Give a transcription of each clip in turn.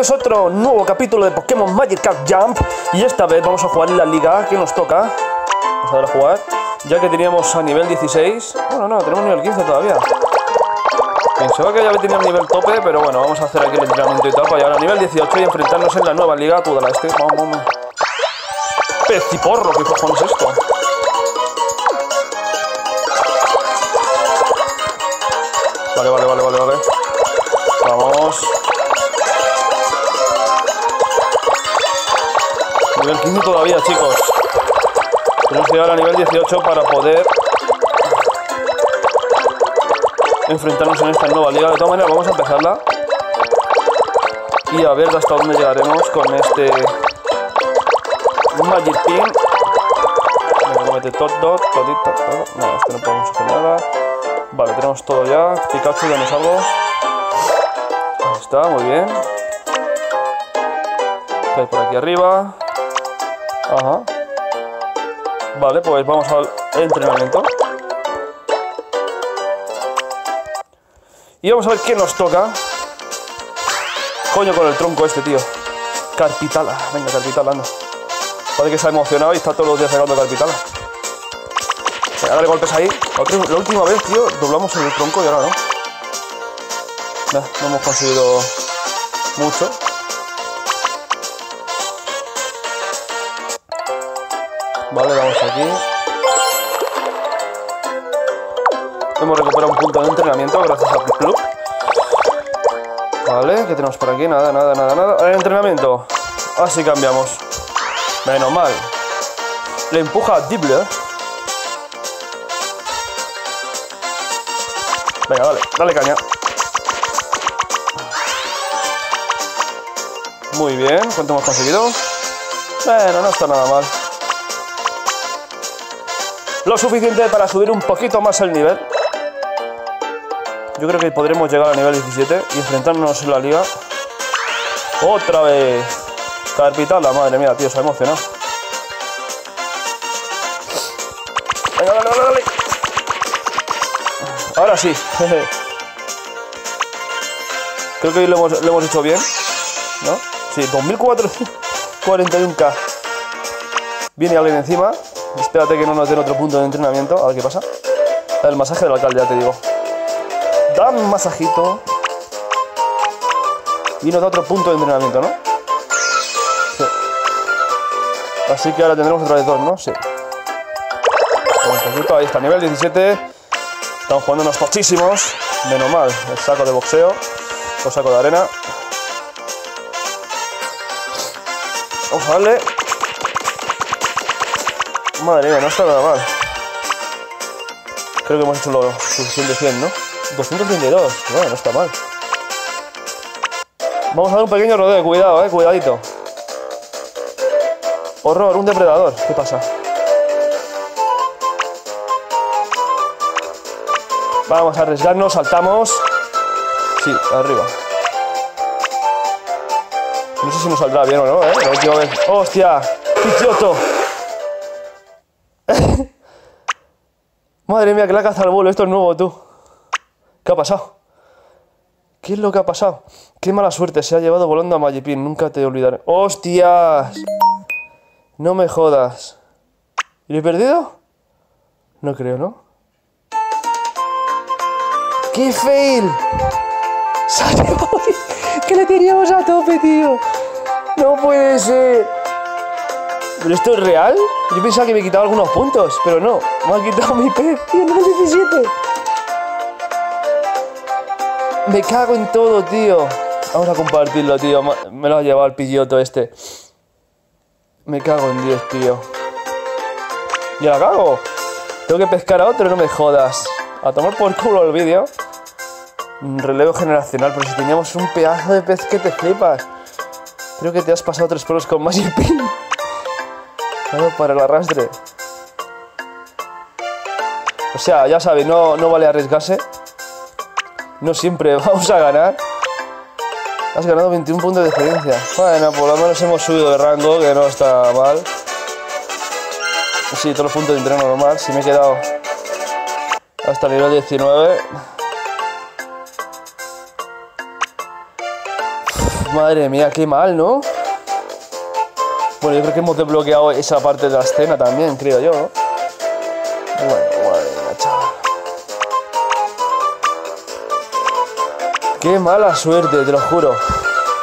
Es otro nuevo capítulo de Pokémon Magic Cup Jump y esta vez vamos a jugar en la liga que nos toca. Vamos a ver a jugar, ya que teníamos a nivel 16. Bueno, no, tenemos nivel 15 todavía. Pensaba que ya teníamos nivel tope, pero bueno, vamos a hacer aquí el entrenamiento y tal para llegar a nivel 18 y enfrentarnos en la nueva liga. Tú de la este, vamos, vamos. ¿qué cojones es esto? Vale, vale, vale, vale, vale. 15 todavía, chicos. Tenemos que llegar a nivel 18 para poder enfrentarnos en esta nueva liga. De todas maneras, vamos a empezarla. Y a ver hasta dónde llegaremos con este Magic Pin. Venga, comete todo, todito, todo. No, este no podemos hacer nada. Vale, tenemos todo ya. Pikachu, danos algo. Ahí está, muy bien. ¿Qué hay por aquí arriba? Ajá. Vale, pues vamos al entrenamiento. Y vamos a ver qué nos toca. Coño con el tronco este, tío. Carpitala. Venga, Carpitala, anda. Parece que se ha emocionado y está todos los días sacando Carpitala. Venga, dale golpes ahí. La, última vez, tío, doblamos el tronco y ahora no. no hemos conseguido mucho. Vale, vamos aquí. Hemos recuperado un punto de entrenamiento gracias al club. Vale, ¿qué tenemos por aquí? Nada, nada, nada, nada. El entrenamiento. Así cambiamos. Menos mal. Le empuja a Dibbler. Venga, dale, dale caña. Muy bien, ¿cuánto hemos conseguido? Bueno, no está nada mal lo suficiente para subir un poquito más el nivel. Yo creo que podremos llegar al nivel 17 y enfrentarnos en la liga. Otra vez. la madre mía, tío, se ha emocionado. Venga, dale, dale, dale. Ahora sí. Creo que hoy lo hemos hecho bien. ¿No? Sí, 2441k. Viene alguien encima. Espérate que no nos den otro punto de entrenamiento. A ver qué pasa. El masaje del alcalde, ya te digo. Da un masajito. Y nos da otro punto de entrenamiento, ¿no? Sí. Así que ahora tendremos otra vez dos, ¿no? Sí. ahí está, nivel 17. Estamos jugando unos tochísimos. Menos mal. El saco de boxeo. El saco de arena. Vamos a. Madre mía, no está nada mal. Creo que hemos hecho lo suficiente 100, ¿no? 232, bueno, no está mal. Vamos a dar un pequeño rodeo, cuidado, eh, cuidadito. Horror, un depredador, ¿qué pasa? Vamos a arriesgarnos, saltamos. Sí, arriba. No sé si nos saldrá bien o no, ¿eh? La última vez. ¡Hostia! ¡Pichioto! Madre mía, que la caza al vuelo. Esto es nuevo, tú. ¿Qué ha pasado? ¿Qué es lo que ha pasado? Qué mala suerte. Se ha llevado volando a Magipin. Nunca te olvidaré. ¡Hostias! No me jodas. ¿Y lo he perdido? No creo, ¿no? ¡Qué fail! ¡Que le teníamos a tope, tío! ¡No puede ser! ¿Pero esto es real? Yo pensaba que me quitaba algunos puntos, pero no. Me ha quitado mi pez, tío, no 17. Me cago en todo, tío. Vamos a compartirlo, tío. Me lo ha llevado el pilloto este. Me cago en 10, tío. Ya la cago. Tengo que pescar a otro, no me jodas. A tomar por culo el vídeo. Relevo generacional, pero si teníamos un pedazo de pez que te flipas. Creo que te has pasado tres polos con Magic Pin para el arrastre. O sea, ya sabéis, no, no vale arriesgarse. No siempre vamos a ganar. Has ganado 21 puntos de diferencia. Bueno, por lo menos hemos subido de rango, que no está mal. Sí, todos los puntos de entreno normal. Si me he quedado hasta el nivel 19. Madre mía, qué mal, ¿no? Bueno, yo creo que hemos desbloqueado esa parte de la escena también, creo yo, ¿no? Bueno, mía, chaval. Qué mala suerte, te lo juro.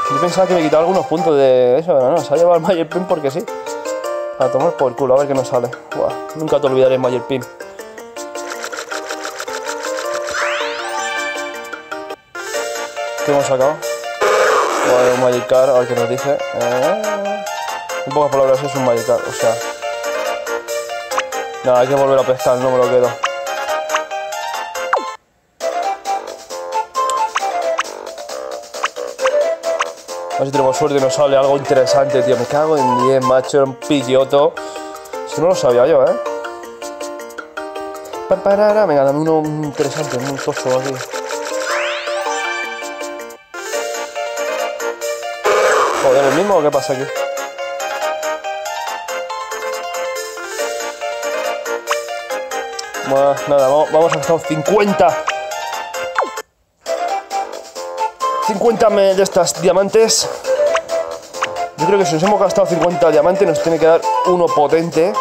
Yo pensaba que me quitaba algunos puntos de eso, pero no, se ha llevado el Mayer Pin porque sí. A tomar por culo, a ver qué nos sale. Buah, nunca te olvidaré Mayer Pin. ¿Qué hemos sacado? Vale, un Magic Card, a ver qué nos dice. Eh, en pocas palabras es un Magic Card, o sea... Nada, hay que volver a pescar, no me lo quedo. A ver si tenemos suerte y nos sale algo interesante, tío. Me cago en 10, macho. Era un pilloto. Si no lo sabía yo, ¿eh? Pa, parara. Venga, dame uno interesante, un tocho aquí. Joder, ¿el mismo o qué pasa aquí? Nada, vamos, vamos a gastar 50. 50 me- de estas diamantes. Yo creo que si nos hemos gastado 50 diamantes nos tiene que dar uno potente.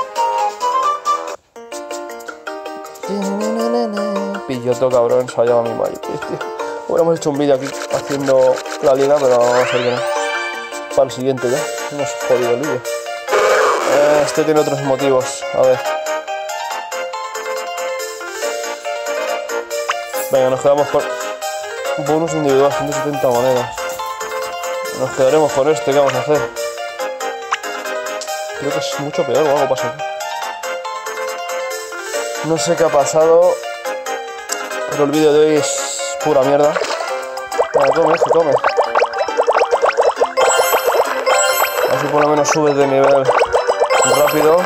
Pilloto cabrón, se ha llevado mi tío. Bueno, hemos hecho un vídeo aquí haciendo la liga, pero vamos a ver que no. Para el siguiente ya. Hemos jodido el vídeo. Eh, Este tiene otros motivos. A ver. Venga, nos quedamos con bonus individual, 170 monedas. Nos quedaremos con este, ¿qué vamos a hacer? Creo que es mucho peor o algo pasa. No sé qué ha pasado, pero el vídeo de hoy es pura mierda. Venga, come, se come. Así por lo menos subes de nivel rápido.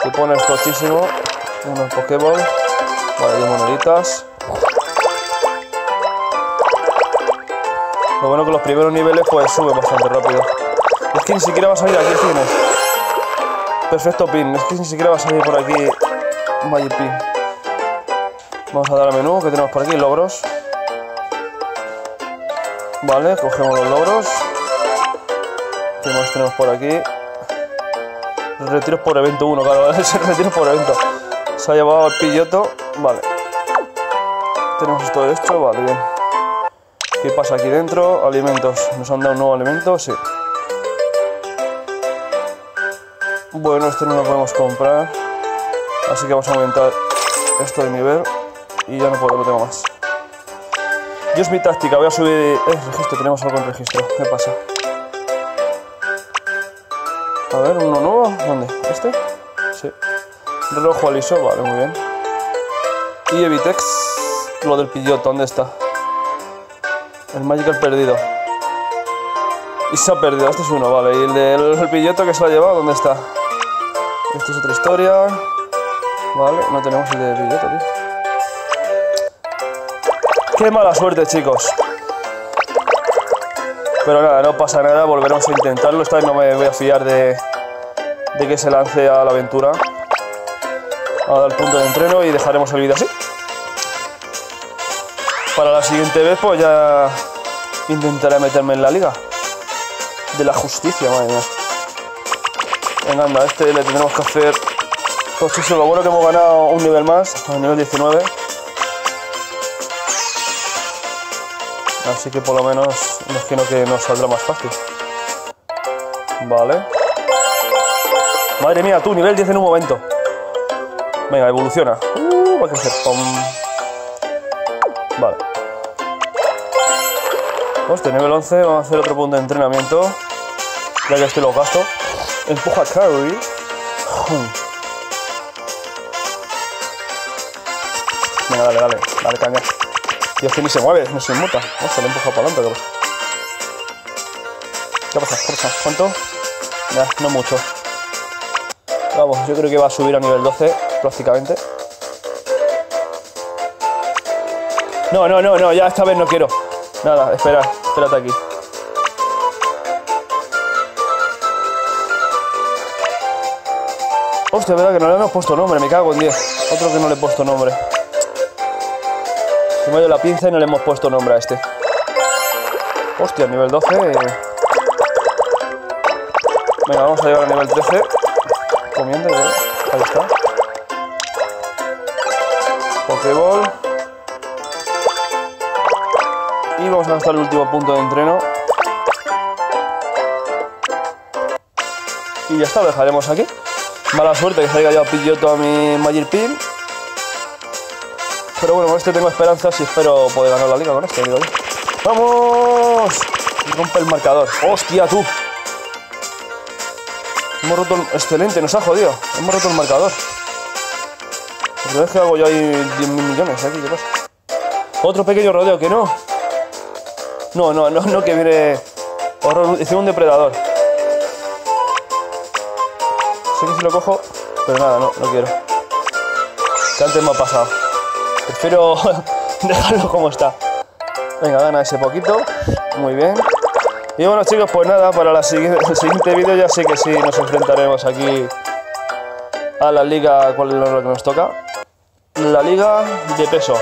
Te pones tochísimo. Unos Pokéball. Vale, 10 moneditas. Lo bueno que los primeros niveles pues suben bastante rápido. Es que ni siquiera va a salir aquí, tienes. Perfecto pin. Es que ni siquiera va a salir por aquí Magic Pin. Vamos a dar al menú que tenemos por aquí, logros. Vale, cogemos los logros. ¿Qué más tenemos por aquí? Retiros por evento 1, claro, ese retiro por evento. Se ha llevado el pilloto. Vale. Tenemos todo esto, vale, bien. ¿Qué pasa aquí dentro? Alimentos. ¿Nos han dado un nuevo alimento? Sí. Bueno, esto no lo podemos comprar. Así que vamos a aumentar esto de nivel. Y ya no puedo, no tengo más. Yo es mi táctica, voy a subir... Eh, registro, tenemos algo en registro. ¿Qué pasa? A ver, uno nuevo. ¿Dónde? ¿Este? Sí. Reloj aliso, vale, muy bien. Y Evitex, lo del pilloto, ¿dónde está? El Magical perdido. Y se ha perdido, este es uno, vale. Y el del el pilloto que se lo ha llevado, ¿dónde está? Esto es otra historia. Vale, no tenemos el de pilloto, tío. Qué mala suerte, chicos. Pero nada, no pasa nada, volveremos a intentarlo. Esta vez no me voy a fiar de, de que se lance a la aventura. A dar punto de entreno y dejaremos el vídeo así. Para la siguiente vez, pues ya intentaré meterme en la liga de la justicia, madre mía. Venga, anda, este le tendremos que hacer. Pues eso, lo bueno que hemos ganado un nivel más, al nivel 19. Así que por lo menos imagino que nos saldrá más fácil. Vale. Madre mía, tú, nivel 10 en un momento. Venga, evoluciona. Uh, va a crecer. Vale. Hostia, nivel 11, vamos a hacer otro punto de entrenamiento. Ya que este lo gasto. Empuja carry. Venga, dale, dale, dale caña. Dios, que ni se mueve, no se inmuta. Hostia, lo he empujado para adelante. ¿Qué pasa? ¿Qué? ¿Cuánto? Ya, no mucho. Vamos, yo creo que va a subir a nivel 12 prácticamente. No, no, no, no, ya esta vez no quiero. Nada, espera, espérate aquí. Hostia, verdad que no le hemos puesto nombre, me cago en 10. Otro que no le he puesto nombre. Se me ha ido la pinza y no le hemos puesto nombre a este. Hostia, nivel 12. Venga, vamos a llegar a nivel 13. Comiendo, ¿eh? Ahí está. Pokéball. Y vamos a gastar el último punto de entreno. Y ya está, lo dejaremos aquí. Mala suerte que haya ya pillado a mi Magic Pin. Pero bueno, con este tengo esperanzas y espero poder ganar la liga con este. ¡Vamos! rompe el marcador. ¡Hostia, tú! Hemos roto el... Excelente, nos ha jodido. Hemos roto el marcador. Porque es hago yo ahí 10 mil millones aquí, ¿qué pasa? Otro pequeño rodeo, que no. No, no, no, no, que viene... Horror, un depredador. Sé que si lo cojo, pero nada, no, no quiero. Que antes me ha pasado. Prefiero dejarlo como está. Venga, gana ese poquito. Muy bien. Y bueno chicos, pues nada, para la siguiente, el siguiente vídeo ya sé que sí nos enfrentaremos aquí a la liga, ¿cuál es lo que nos toca? La liga de peso.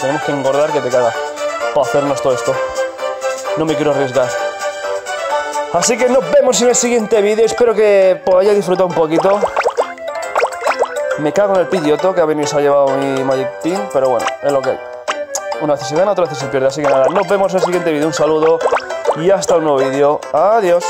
Tenemos que engordar que te caga para hacernos todo esto. No me quiero arriesgar. Así que nos vemos en el siguiente vídeo. Espero que podáis disfrutar un poquito. Me cago en el pidioto que ha venido se ha llevado mi Magic Pin, pero bueno, es lo que hay. Una vez se gana, otra vez se pierde. Así que nada, nos vemos en el siguiente vídeo. Un saludo y hasta un nuevo vídeo. Adiós.